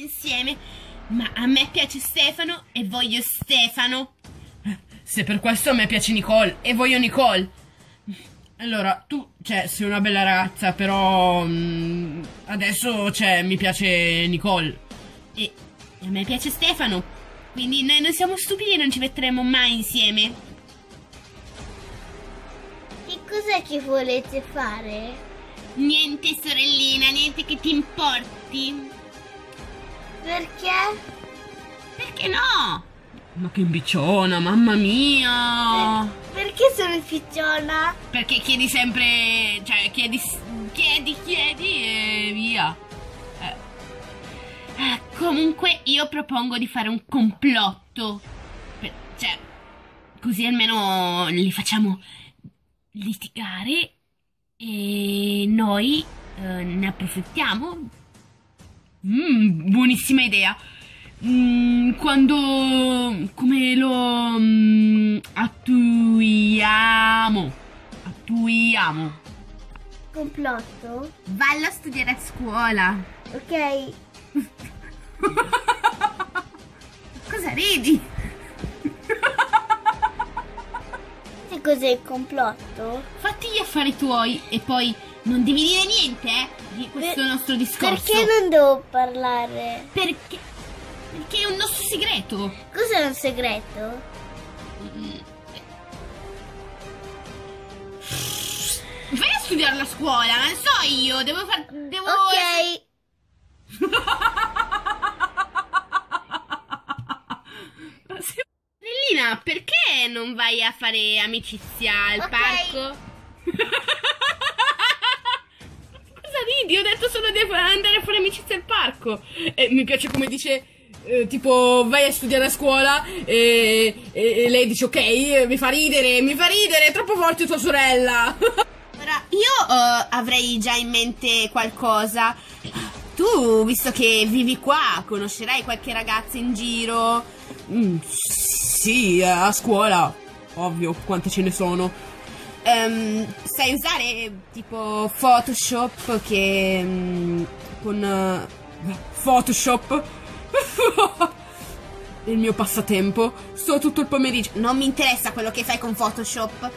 insieme. Ma a me piace Stefano e voglio Stefano. Se per questo a me piace Nicole e voglio Nicole. Allora, tu, cioè, sei una bella ragazza, però mm, adesso, cioè, mi piace Nicole. E a me piace Stefano. Quindi noi non siamo stupidi e non ci metteremo mai insieme. Che cos'è che volete fare? Niente sorellina, niente che ti importi. Perché? Perché no? Ma che imbicciona, mamma mia! Perché sono picciona? Perché chiedi sempre, cioè chiedi, chiedi, chiedi e via. Eh. Eh, comunque io propongo di fare un complotto. Per- cioè, così almeno li facciamo litigare e noi eh, ne approfittiamo. Mmm, buonissima idea. Mm, quando come lo mm, attuiamo? Attuiamo. Complotto? Vallo a studiare a scuola. Ok. Cosa ridi? Sai cos'è il complotto? Fatti gli affari tuoi e poi non devi dire niente, eh, di questo Per- nostro discorso. Perché non devo parlare? Perché? Perché è un nostro segreto. Cos'è un segreto? Vai a studiare a scuola, non so io, devo far... Devo... Ok. Lina, perché non vai a fare amicizia al Ok. parco? Ridi? Ho detto solo di andare a fare amicizia al parco. E mi piace come dice, eh, tipo, vai a studiare a scuola e, e- e lei dice, ok, mi fa ridere, mi fa ridere, è troppo forte tua sorella. Ora, io eh, avrei già in mente qualcosa. Tu, visto che vivi qua, conoscerai qualche ragazza in giro? Mm, sì, a scuola, ovvio, quante ce ne sono. Ehm, sai usare tipo Photoshop che mm, con eh, Photoshop. Il mio passatempo. Sto tutto il pomeriggio. non mi interessa quello che fai con Photoshop.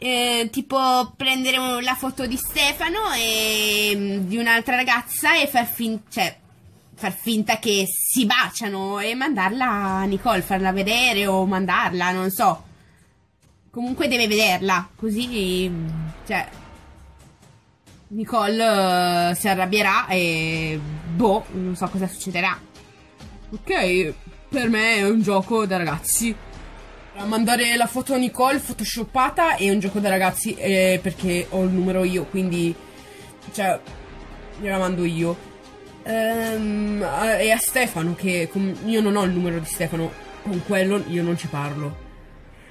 Eh, tipo prendere la foto di Stefano e mm, di un'altra ragazza e far finta, cioè, far finta che si baciano e mandarla a Nicole, farla vedere o mandarla, non so. Comunque deve vederla, così, cioè, Nicole eh, si arrabbierà e boh, non so cosa succederà. Ok, per me è un gioco da ragazzi. Mandare la foto a Nicole photoshoppata è un gioco da ragazzi eh, perché ho il numero io, quindi cioè gliela mando io. Ehm, e a Stefano che com- io non ho il numero di Stefano, con quello io non ci parlo.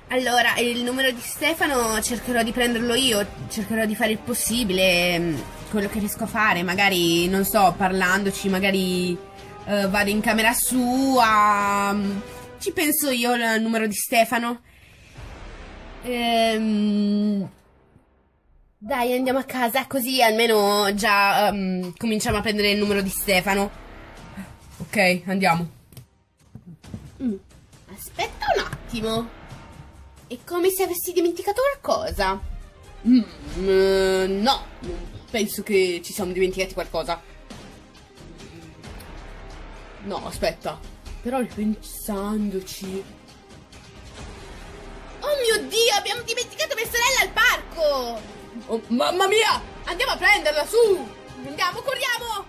Allora, il numero di Stefano cercherò di prenderlo io, cercherò di fare il possibile, mm, quello che riesco a fare, magari, non so, parlandoci, magari eh, vado in camera sua, mm, ci penso io al numero di Stefano. Ehm, dai, andiamo a casa, così almeno già ehm, cominciamo a prendere il numero di Stefano. Ok, andiamo. Aspetta un attimo. È come se avessi dimenticato qualcosa. Mm, eh, no, penso che ci siamo dimenticati qualcosa. No, aspetta. Però ripensandoci. Oh mio Dio, abbiamo dimenticato mia sorella al parco! Oh, mamma mia! Andiamo a prenderla, su! Andiamo, corriamo!